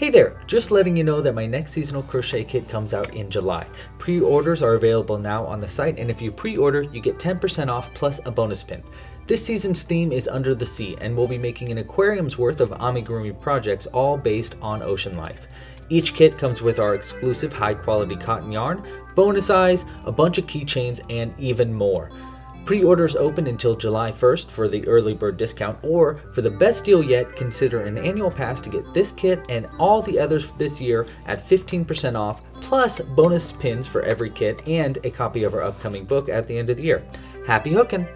Hey there, just letting you know that my next seasonal crochet kit comes out in July. Pre-orders are available now on the site and if you pre-order, you get 10% off plus a bonus pin. This season's theme is Under the Sea and we'll be making an aquarium's worth of amigurumi projects all based on ocean life. Each kit comes with our exclusive high quality cotton yarn, bonus eyes, a bunch of keychains, and even more. Pre-orders open until July 1st for the early bird discount, or for the best deal yet, consider an annual pass to get this kit and all the others this year at 15% off, plus bonus pins for every kit and a copy of our upcoming book at the end of the year. Happy hooking!